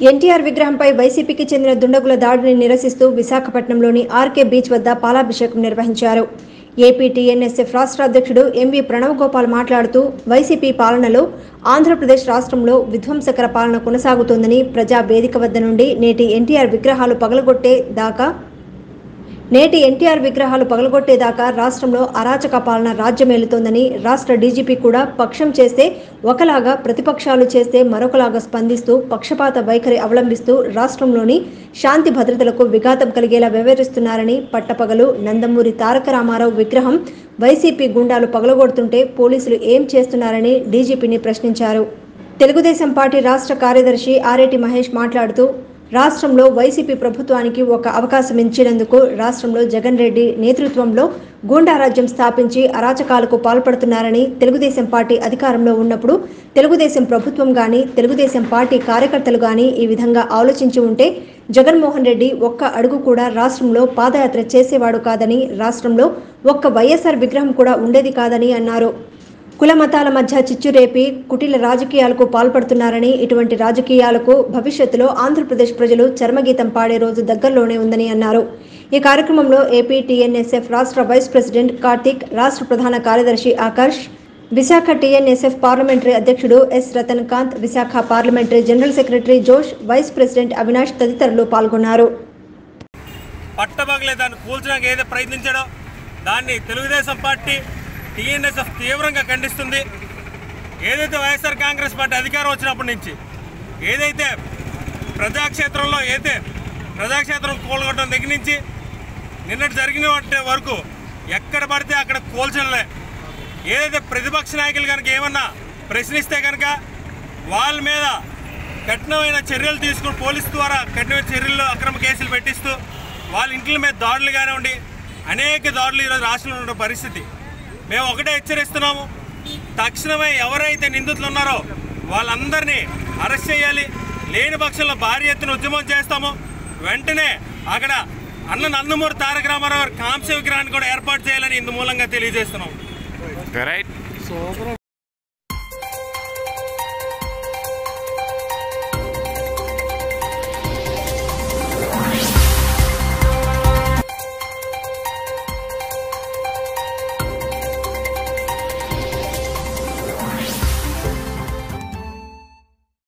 ఎన్టీఆర్ విగ్రహంపై వైసీపీకి చెందిన దుండగుల దాడిని నిరసిస్తూ విశాఖపట్నంలోని ఆర్కే బీచ్ వద్ద పాలాభిషేకం నిర్వహించారు. ఏపీ టీఎన్ఎస్ఎఫ్ రాష్ట్ర అధ్యక్షుడు ఎంవి ప్రణవ్ గోపాల్ మాట్లాడుతూ వైసీపీ పాలనలో ఆంధ్రప్రదేశ్ రాష్ట్రంలో విధ్వంసకర పాలన కొనసాగుతోందని ప్రజా వేదిక వద్ద నుండి నేటి ఎన్టీఆర్ విగ్రహాలు పగలగొట్టే దాకా నేటి ఎన్టీఆర్ విగ్రహాలు పగలగొట్టేదాకా రాష్ట్రంలో అరాచక పాలన రాజ్యమేలుతోందని రాష్ట్ర డీజీపీ కూడా పక్షం చేస్తే ఒకలాగా ప్రతిపక్షాలు చేస్తే మరొకలాగా స్పందిస్తూ పక్షపాత వైఖరి అవలంబిస్తూ రాష్ట్రంలోని శాంతి భద్రతలకు విఘాతం కలిగేలా వ్యవహరిస్తున్నారని పట్టపగలు నందమూరి తారక రామారావు విగ్రహం వైసీపీ గుండాలు పగలగొడుతుంటే పోలీసులు ఏం చేస్తున్నారని డీజీపీని ప్రశ్నించారు. తెలుగుదేశం పార్టీ రాష్ట్ర కార్యదర్శి ఆరేటి మహేష్ మాట్లాడుతూ రాష్ట్రంలో వైసీపీ ప్రభుత్వానికి ఒక అవకాశం ఇచ్చినందుకు రాష్ట్రంలో జగన్ రెడ్డి నేతృత్వంలో గూండారాజ్యం స్థాపించి అరాచకాలకు పాల్పడుతున్నారని తెలుగుదేశం పార్టీ అధికారంలో ఉన్నప్పుడు తెలుగుదేశం ప్రభుత్వం కానీ తెలుగుదేశం పార్టీ కార్యకర్తలు కానీ ఈ విధంగా ఆలోచించి ఉంటే జగన్మోహన్ రెడ్డి ఒక్క అడుగు కూడా రాష్ట్రంలో పాదయాత్ర చేసేవాడు కాదని రాష్ట్రంలో ఒక్క వైఎస్ఆర్ విగ్రహం కూడా ఉండేది కాదని అన్నారు. కుల మతాల మధ్య చిచ్చురేపి కుటిల రాజకీయాలకు పాల్పడుతున్నారని ఇటువంటి రాజకీయాలకు భవిష్యత్తులో ఆంధ్రప్రదేశ్ ప్రజలు చర్మగీతం పాడే రోజు దగ్గరలోనే ఉందని అన్నారు. ఈ కార్యక్రమంలో ఏపీ టీఎన్ఎస్ఎఫ్ రాష్ట్ర వైస్ ప్రెసిడెంట్ కార్తీక్ రాష్ట్ర ప్రధాన కార్యదర్శి ఆకర్ష్ విశాఖ టీఎన్ఎస్ఎఫ్ పార్లమెంటరీ అధ్యక్షుడు S. Ratan Kanth Visakha parliamentary general secretary Josh vice president Avinash తదితరులు పాల్గొన్నారు. పట్టబగలే దాన్ని కూల్చడానికి ఏదో ప్రయత్నించడం దాన్ని తెలుగుదేశం పార్టీ టీఎన్ఎస్ఎఫ్ తీవ్రంగా ఖండిస్తుంది. ఏదైతే వైఎస్ఆర్ కాంగ్రెస్ పార్టీ అధికారం వచ్చినప్పటి నుంచి ఏదైతే ప్రజాక్షేత్రంలో అయితే ప్రజాక్షేత్రం కూలగొట్టడం దగ్గర నుంచి నిన్నటి జరిగిన వరకు ఎక్కడ పడితే అక్కడ కూల్చలే ఏదైతే ప్రతిపక్ష నాయకులు కనుక ఏమన్నా ప్రశ్నిస్తే కనుక వాళ్ళ మీద కఠినమైన చర్యలు తీసుకుని పోలీసు ద్వారా కఠినమైన చర్యలు అక్రమ కేసులు పెట్టిస్తూ వాళ్ళ ఇంట్ల మీద దాడులు కానివ్వండి అనేక దాడులు ఈరోజు రాష్ట్రంలో ఉన్న పరిస్థితి. మేము ఒకటే హెచ్చరిస్తున్నాము. తక్షణమే ఎవరైతే నిందితులు ఉన్నారో వాళ్ళందరినీ అరెస్ట్ చేయాలి. లేని పక్షంలో భారీ ఎత్తున ఉద్యమం చేస్తాము. వెంటనే అక్కడ అన్న నందమూరి తారక రామారావు గారి కాంస్య విగ్రహాన్ని కూడా ఏర్పాటు చేయాలని ఇందు మూలంగా తెలియజేస్తున్నాం రైట్